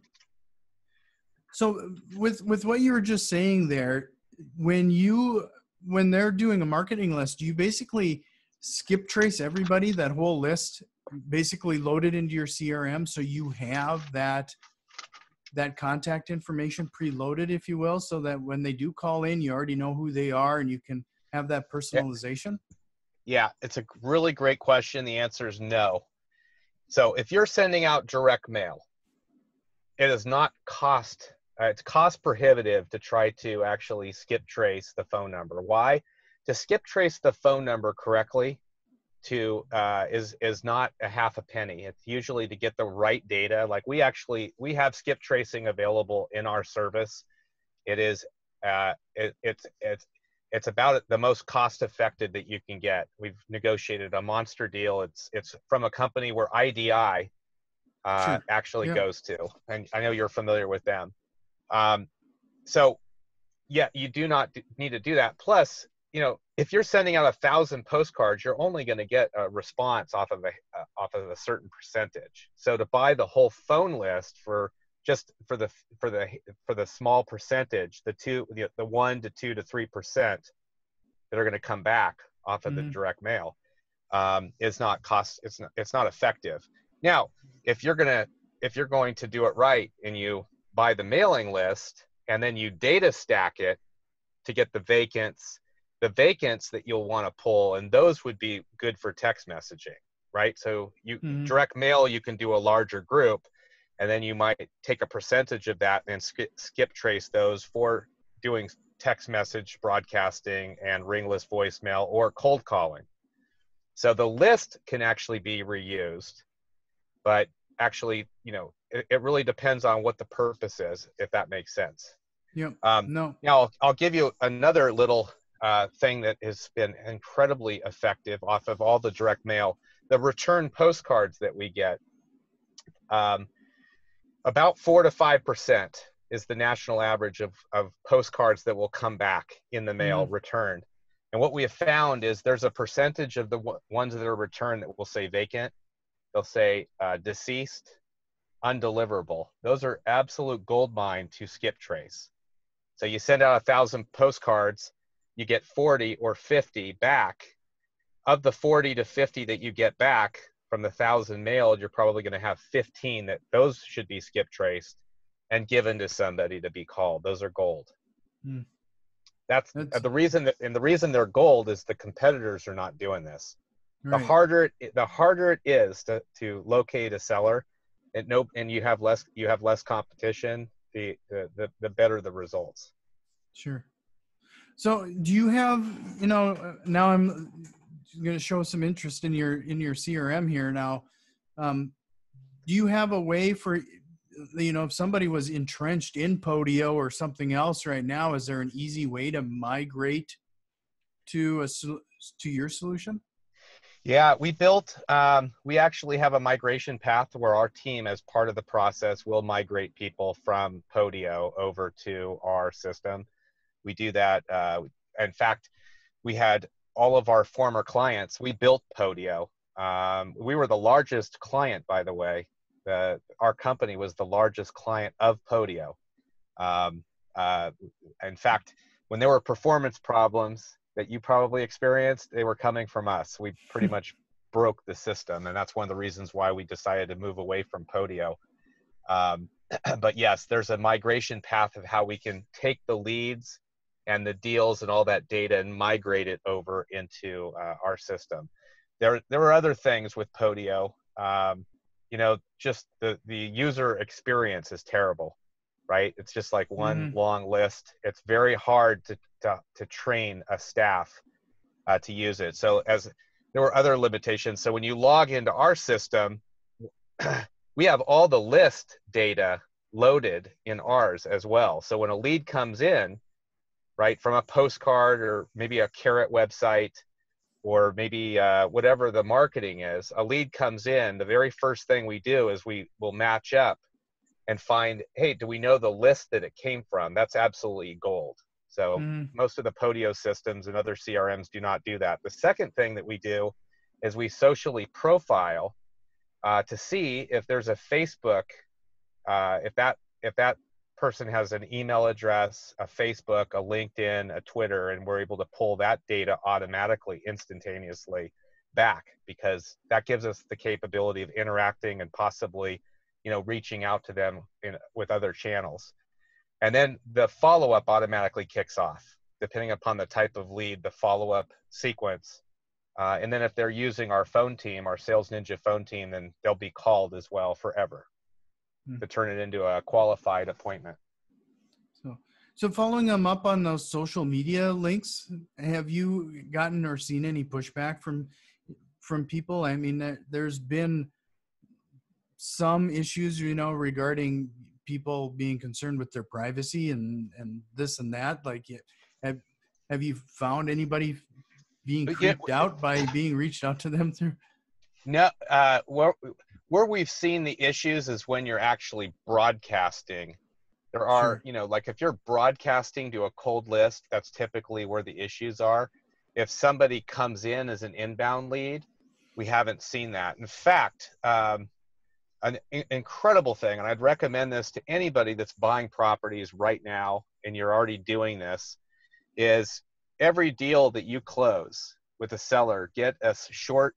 A: so with with what you were just saying there, when you when they're doing a marketing list, do you basically skip trace everybody that whole list basically loaded into your CRM so you have that that contact information preloaded if you will so that when they do call in you already know who they are and you can have that personalization?
B: Yeah, it's a really great question. The answer is no. So if you're sending out direct mail, it is not cost uh, it's cost prohibitive to try to actually skip trace the phone number. Why? To skip trace the phone number correctly to uh, is is not a half a penny. It's usually to get the right data. Like we actually we have skip tracing available in our service. It is uh, it, it's it's it's about the most cost effective that you can get. We've negotiated a monster deal. It's it's from a company where IDI uh, sure. actually yeah. goes to, and I know you're familiar with them. Um, so, yeah, you do not need to do that. Plus, you know, if you're sending out a thousand postcards, you're only going to get a response off of a uh, off of a certain percentage. So to buy the whole phone list for just for the for the for the small percentage, the two the, the one to two to three percent that are going to come back off of mm-hmm. the direct mail um, is not cost. It's not it's not effective. Now, if you're gonna if you're going to do it right and you buy the mailing list and then you data stack it to get the vacants the vacants that you'll want to pull and those would be good for text messaging right so you mm-hmm. direct mail you can do a larger group and then you might take a percentage of that and skip, skip trace those for doing text message broadcasting and ringless voicemail or cold calling so the list can actually be reused but actually you know it, it really depends on what the purpose is, if that makes sense.
A: Yeah. Um, no.
B: Now I'll, I'll give you another little uh, thing that has been incredibly effective off of all the direct mail. The return postcards that we get, um, about four to five percent is the national average of, of postcards that will come back in the mail mm. returned. And what we have found is there's a percentage of the w- ones that are returned that will say vacant. They'll say uh, deceased, undeliverable. Those are absolute gold mine to skip trace. So you send out a thousand postcards, you get 40 or 50 back. Of the 40 to 50 that you get back from the thousand mailed, you're probably going to have 15 that those should be skip traced and given to somebody to be called. Those are gold. Hmm. That's, That's, the reason that, and the reason they're gold is the competitors are not doing this. Right. The harder it, the harder it is to, to locate a seller, and no, and you have less you have less competition. The, the the the better the results.
A: Sure. So, do you have you know now I'm going to show some interest in your in your CRM here now. Um, do you have a way for you know if somebody was entrenched in Podio or something else right now? Is there an easy way to migrate to a to your solution?
B: Yeah, we built, um, we actually have a migration path where our team, as part of the process, will migrate people from Podio over to our system. We do that. Uh, in fact, we had all of our former clients, we built Podio. Um, we were the largest client, by the way. Our company was the largest client of Podio. Um, uh, in fact, when there were performance problems, that you probably experienced, they were coming from us. We pretty much broke the system, and that's one of the reasons why we decided to move away from Podio. Um, but yes, there's a migration path of how we can take the leads and the deals and all that data and migrate it over into uh, our system. There, there were other things with Podio. Um, you know, just the the user experience is terrible right? It's just like one mm-hmm. long list. It's very hard to to, to train a staff uh, to use it. So as there were other limitations. So when you log into our system, we have all the list data loaded in ours as well. So when a lead comes in, right, from a postcard or maybe a carrot website or maybe uh, whatever the marketing is, a lead comes in, the very first thing we do is we will match up and find, hey, do we know the list that it came from? That's absolutely gold. So mm. most of the Podio systems and other CRMs do not do that. The second thing that we do is we socially profile uh, to see if there's a Facebook, uh, if that if that person has an email address, a Facebook, a LinkedIn, a Twitter, and we're able to pull that data automatically, instantaneously back because that gives us the capability of interacting and possibly you know reaching out to them in, with other channels. And then the follow-up automatically kicks off depending upon the type of lead the follow-up sequence. Uh, and then if they're using our phone team our sales ninja phone team then they'll be called as well forever mm-hmm. to turn it into a qualified appointment
A: so so following them up on those social media links have you gotten or seen any pushback from from people i mean there's been some issues, you know, regarding people being concerned with their privacy and and this and that. Like, have have you found anybody being creeped yeah, out by being reached out to them through?
B: No, uh, where where we've seen the issues is when you're actually broadcasting. There are, you know, like if you're broadcasting to a cold list, that's typically where the issues are. If somebody comes in as an inbound lead, we haven't seen that. In fact, um, an incredible thing, and I'd recommend this to anybody that's buying properties right now and you're already doing this, is every deal that you close with a seller, get a short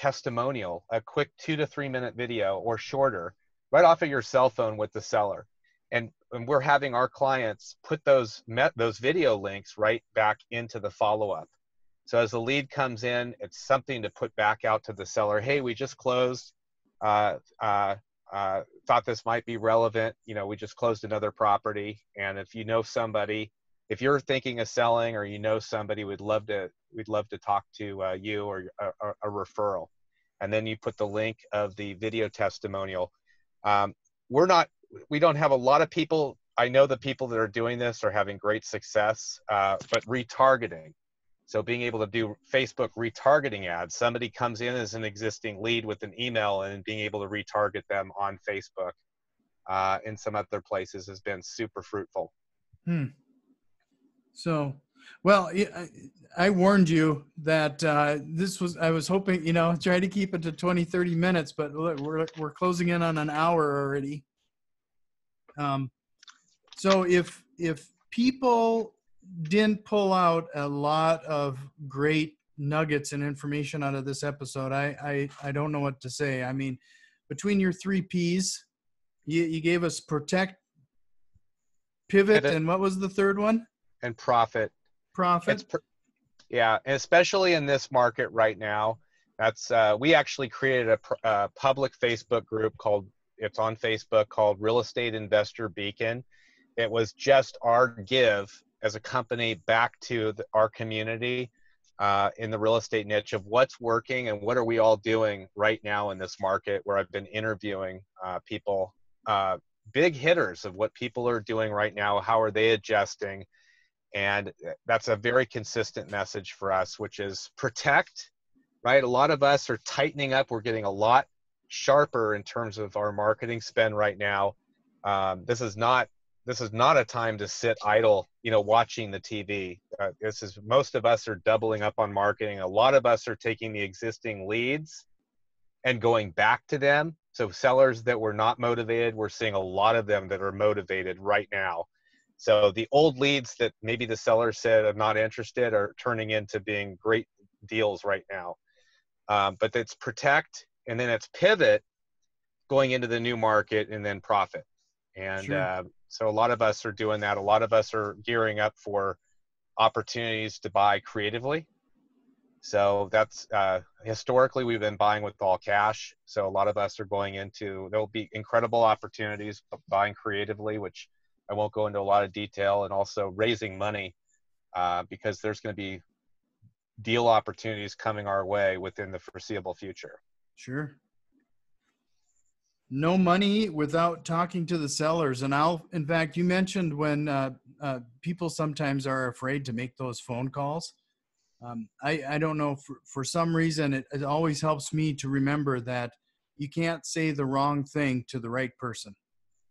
B: testimonial, a quick two to three minute video or shorter, right off of your cell phone with the seller. And, and we're having our clients put those met those video links right back into the follow up. So as the lead comes in, it's something to put back out to the seller. Hey, we just closed uh, uh, uh, thought this might be relevant. You know, we just closed another property, and if you know somebody, if you're thinking of selling or you know somebody, we'd love to we'd love to talk to uh, you or a, a, referral. And then you put the link of the video testimonial. Um, we're not we don't have a lot of people. I know the people that are doing this are having great success, uh, but retargeting so being able to do Facebook retargeting ads, somebody comes in as an existing lead with an email and being able to retarget them on Facebook uh, in some other places has been super fruitful.
A: Hmm. So, well, I warned you that uh, this was. I was hoping, you know, try to keep it to 20, 30 minutes, but look, we're we're closing in on an hour already. Um, so if if people didn't pull out a lot of great nuggets and information out of this episode, I I, I don't know what to say. I mean, between your three P's, you, you gave us protect, pivot,
B: Pivot.
A: and what was the third one?
B: And profit.
A: Profit.
B: It's pr- yeah, and especially in this market right now. That's uh, we actually created a, pr- a public Facebook group called it's on Facebook called Real Estate Investor Beacon. It was just our give as a company back to the, our community uh, in the real estate niche of what's working and what are we all doing right now in this market where I've been interviewing uh, people, uh, big hitters of what people are doing right now. How are they adjusting? And that's a very consistent message for us, which is protect, right? A lot of us are tightening up. We're getting a lot sharper in terms of our marketing spend right now. Um, this is not this is not a time to sit idle, you know, watching the TV. Uh, this is most of us are doubling up on marketing. A lot of us are taking the existing leads and going back to them. So sellers that were not motivated, we're seeing a lot of them that are motivated right now. So the old leads that maybe the seller said I'm not interested are turning into being great deals right now. Um, but it's protect and then it's pivot going into the new market and then profit. And
A: Sure.
B: uh, so a lot of us are doing that. A lot of us are gearing up for opportunities to buy creatively. So that's uh, historically we've been buying with all cash. So a lot of us are going into there'll be incredible opportunities buying creatively, which I won't go into a lot of detail, and also raising money uh, because there's going to be deal opportunities coming our way within the foreseeable future.
A: Sure. No money without talking to the sellers. And I'll, in fact, you mentioned when uh, uh, people sometimes are afraid to make those phone calls. Um, I, I don't know, for, for some reason, it, it always helps me to remember that you can't say the wrong thing to the right person.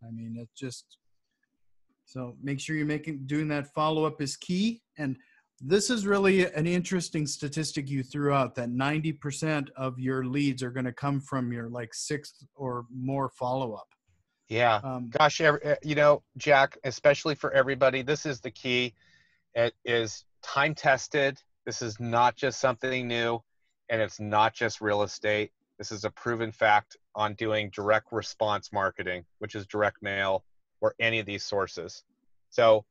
A: I mean, it's just so make sure you're making doing that follow up is key. And this is really an interesting statistic you threw out that 90% of your leads are going to come from your like sixth or more follow up.
B: Yeah.
A: Um,
B: Gosh, eh, you know, Jack, especially for everybody, this is the key. It is time tested. This is not just something new, and it's not just real estate. This is a proven fact on doing direct response marketing, which is direct mail or any of these sources. So,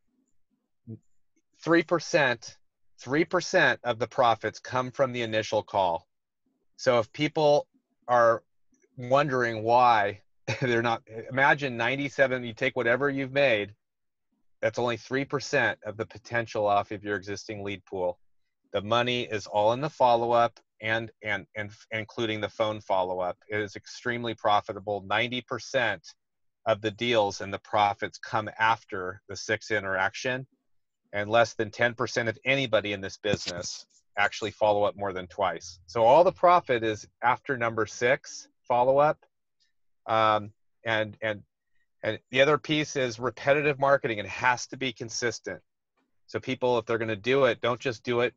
B: 3%, 3% of the profits come from the initial call. So, if people are wondering why they're not imagine 97 you take whatever you've made that's only 3% of the potential off of your existing lead pool the money is all in the follow-up and and and including the phone follow-up it is extremely profitable 90% of the deals and the profits come after the six interaction and less than 10% of anybody in this business actually follow up more than twice so all the profit is after number six follow-up um, and and and the other piece is repetitive marketing. It has to be consistent. So people, if they're going to do it, don't just do it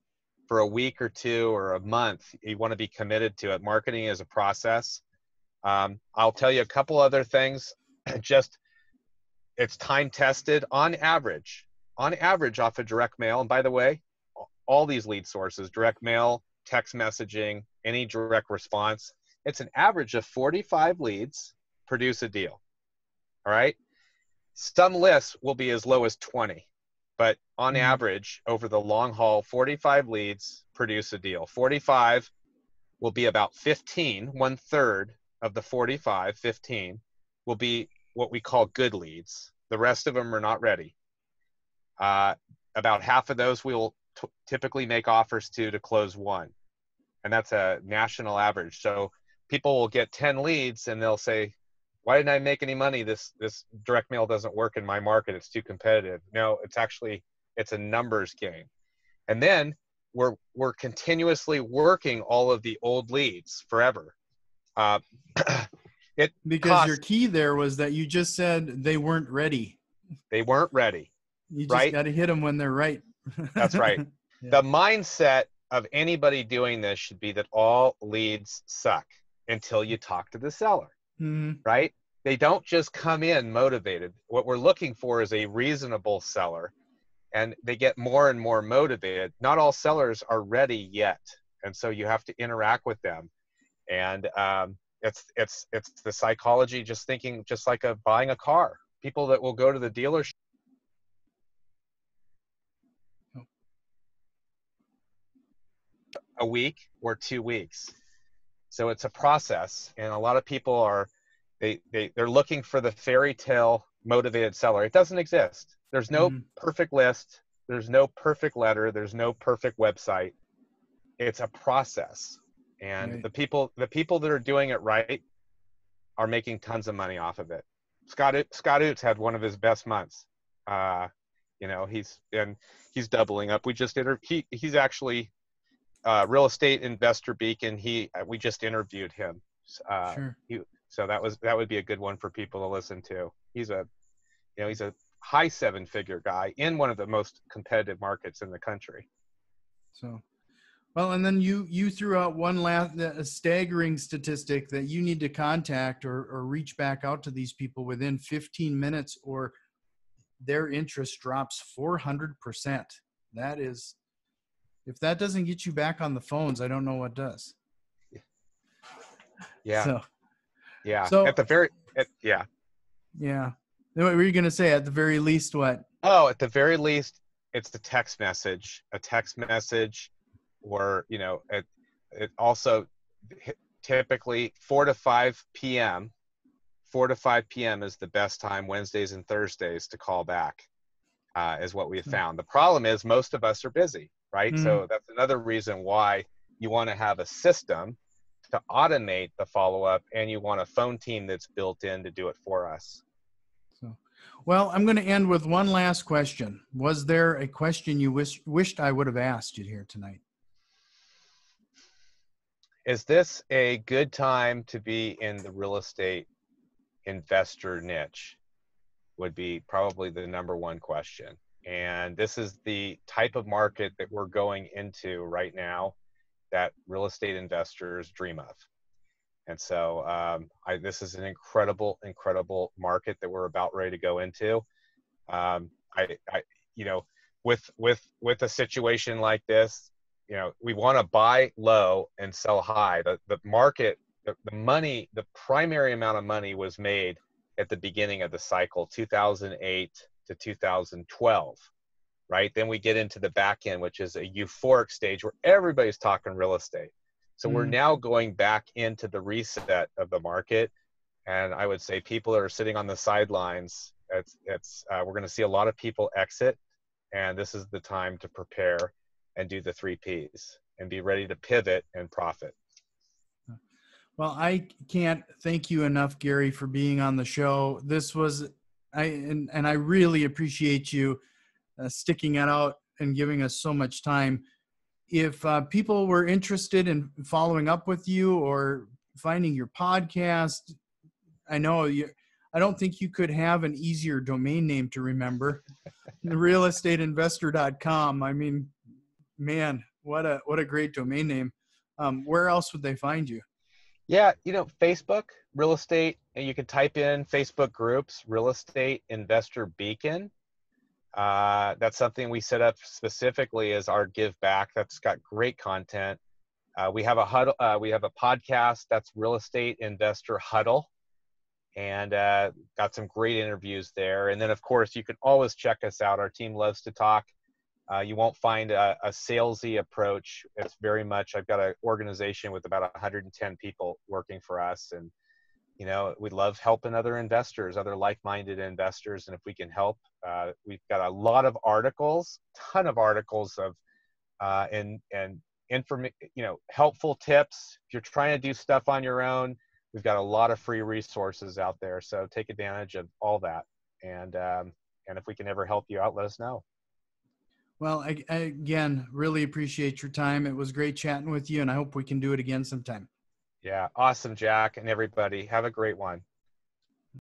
B: for a week or two or a month. You want to be committed to it. Marketing is a process. Um, I'll tell you a couple other things. just it's time tested on average. On average, off of direct mail. And by the way, all these lead sources, direct mail, text messaging, any direct response, it's an average of 45 leads produce a deal. All right. Some lists will be as low as 20, but on
A: Mhm.
B: average, over the long haul, 45 leads produce a deal. 45 will be about 15, one third of the 45, 15 will be what we call good leads. The rest of them are not ready. Uh, about half of those we will t- typically make offers to to close one. And that's a national average. So people will get 10 leads and they'll say, why didn't I make any money? This this direct mail doesn't work in my market. It's too competitive. No, it's actually it's a numbers game. And then we're we're continuously working all of the old leads forever. Uh, it
A: because
B: cost-
A: your key there was that you just said they weren't ready.
B: they weren't ready.
A: You just
B: Right.
A: got to hit them when they're right.
B: That's right. yeah. the mindset of anybody doing this should be that all leads suck until you talk to the seller, mm-hmm. right? They don't just come in motivated. What we're looking for is a reasonable seller, and they get more and more motivated. Not all sellers are ready yet, and so you have to interact with them. And um, it's it's it's the psychology, just thinking, just like a buying a car. People that will go to the dealership a week or two weeks. So it's a process, and a lot of people are they they they're looking for the fairy tale motivated seller. It doesn't exist. There's no mm. perfect list. There's no perfect letter. There's no perfect website. It's a process, and right. the people the people that are doing it right are making tons of money off of it. Scott Scott Oots had one of his best months. Uh, you know, he's and he's doubling up. We just inter- he he's actually uh, real estate investor beacon. He we just interviewed him. Uh, sure. He, so that was that would be a good one for people to listen to. He's a you know he's a high seven figure guy in one of the most competitive markets in the country.
A: So, well, and then you you threw out one last uh, a staggering statistic that you need to contact or or reach back out to these people within 15 minutes or their interest drops 400 percent. That is if that doesn't get you back on the phones, I don't know what does.
B: Yeah. So, yeah. So at the very, at, yeah.
A: Yeah. What were you going to say? At the very least, what?
B: Oh, at the very least, it's the text message, a text message, or, you know, it, it also typically 4 to 5 p.m. 4 to 5 p.m. is the best time Wednesdays and Thursdays to call back, uh, is what we have hmm. found. The problem is most of us are busy right? Mm-hmm. So that's another reason why you want to have a system to automate the follow up and you want a phone team that's built in to do it for us.
A: So, well, I'm going to end with one last question. Was there a question you wish, wished I would have asked you here tonight?
B: Is this a good time to be in the real estate investor niche? Would be probably the number one question. And this is the type of market that we're going into right now that real estate investors dream of. And so um, I, this is an incredible, incredible market that we're about ready to go into. Um, I, I, you know, with with with a situation like this, you know, we want to buy low and sell high. The the market, the, the money, the primary amount of money was made at the beginning of the cycle, 2008 to 2012 right? Then we get into the back end which is a euphoric stage where everybody's talking real estate. So mm. we're now going back into the reset of the market. And i would say people that are sitting on the sidelines. It's it's uh, we're going to see a lot of people exit. And this is the time to prepare and do the three p's and be ready to pivot and profit
A: well i can't thank you enough gary for being on the show this was I and, and I really appreciate you uh, sticking it out and giving us so much time. If uh, people were interested in following up with you or finding your podcast, I know you. I don't think you could have an easier domain name to remember. realestateinvestor.com. I mean, man, what a what a great domain name. Um, where else would they find you?
B: Yeah, you know, Facebook, real estate, and you can type in Facebook groups, real estate investor beacon. Uh, that's something we set up specifically as our give back. That's got great content. Uh, we have a huddle. Uh, we have a podcast that's real estate investor huddle, and uh, got some great interviews there. And then, of course, you can always check us out. Our team loves to talk. Uh, you won't find a, a salesy approach. It's very much, I've got an organization with about 110 people working for us. And, you know, we love helping other investors, other like-minded investors. And if we can help, uh, we've got a lot of articles, ton of articles of, uh, and, and inform, you know, helpful tips. If you're trying to do stuff on your own, we've got a lot of free resources out there. So take advantage of all that. And, um, and if we can ever help you out, let us know.
A: Well, I, I, again, really appreciate your time. It was great chatting with you, and I hope we can do it again sometime.
B: Yeah, awesome, Jack, and everybody. Have a great one.